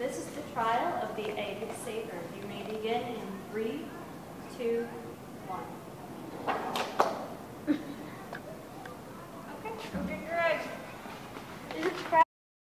This is the trial of the egg saver. You may begin in three, two, one. Okay, okay.